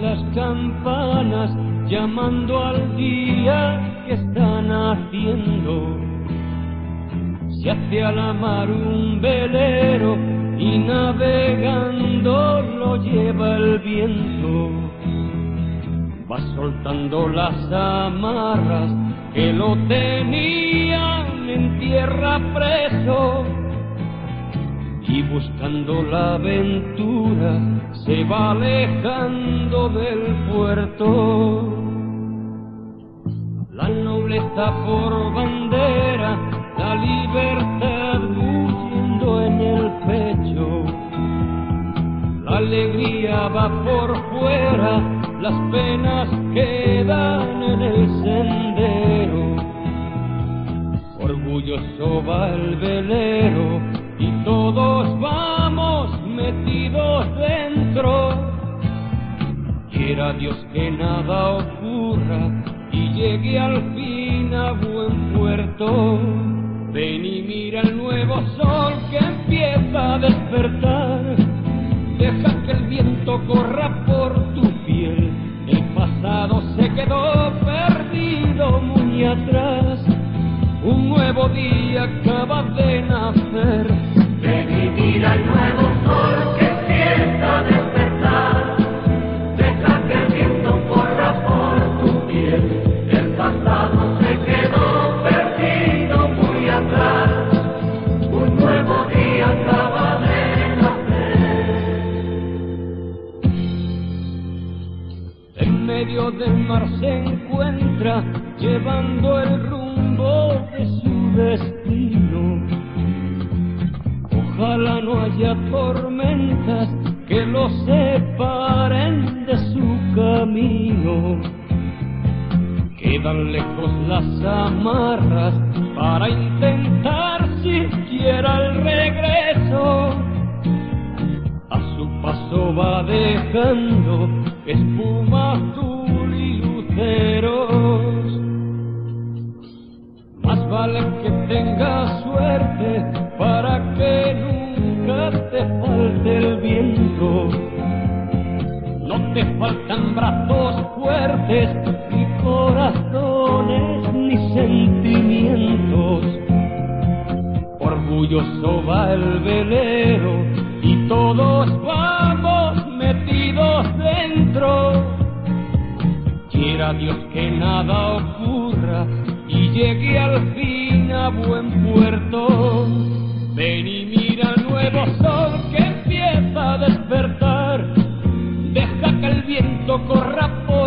las campanas llamando al día que están haciendo. Se hace a la mar un velero y navegando lo lleva el viento. Va soltando las amarras que lo tenían en tierra preso y buscando la aventura se va alejando del puerto. La nobleza por bandera, la libertad huyendo en el pecho. La alegría va por fuera, las penas quedan en el sendero. Orgulloso va el velero todos vamos metidos dentro. Quiera Dios que nada ocurra y llegue al fin a buen puerto. Ven y mira el nuevo sol que empieza a despertar. Deja que el viento corra por tu piel. El pasado se quedó perdido muy atrás. Un nuevo día acaba de nacer. Llevando el rumbo de su destino. Ojalá no haya tormentas que lo separen de su camino. Quedan lejos las amarras para intentar siquiera el regreso. A su paso va dejando espuma faltan brazos fuertes, ni corazones, ni sentimientos. Orgulloso va el velero y todos vamos metidos dentro. Quiera Dios que nada ocurra y llegue al fin a buen puerto. Ven corra por